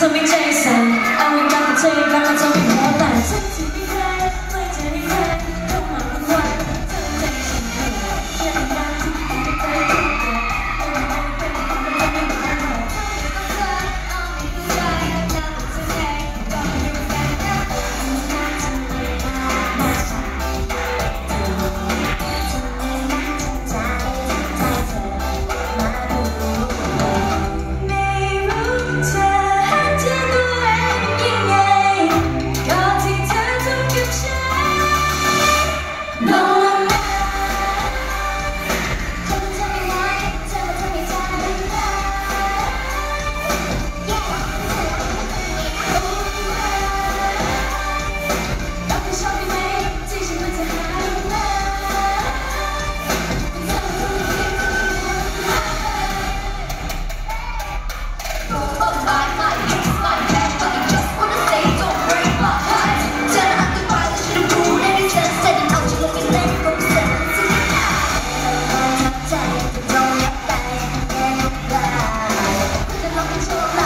tell me, Jason. And we got the gonna tell chain.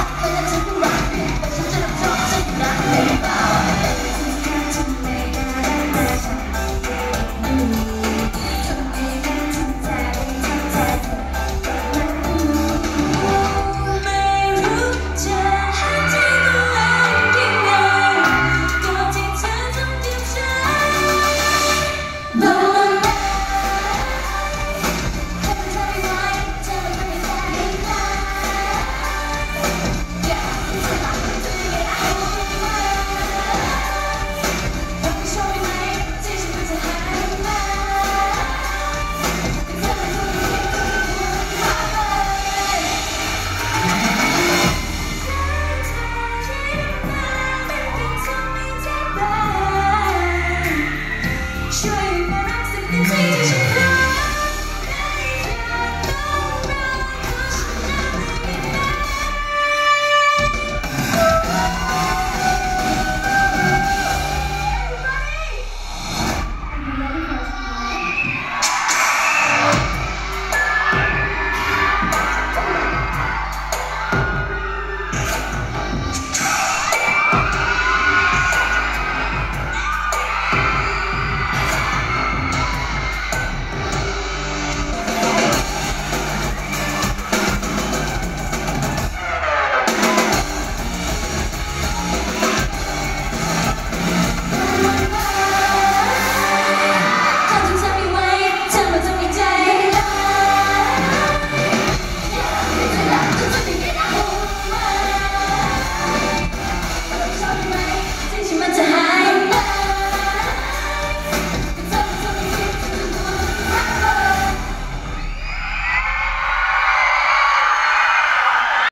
Come on. You.